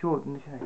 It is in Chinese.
就我那里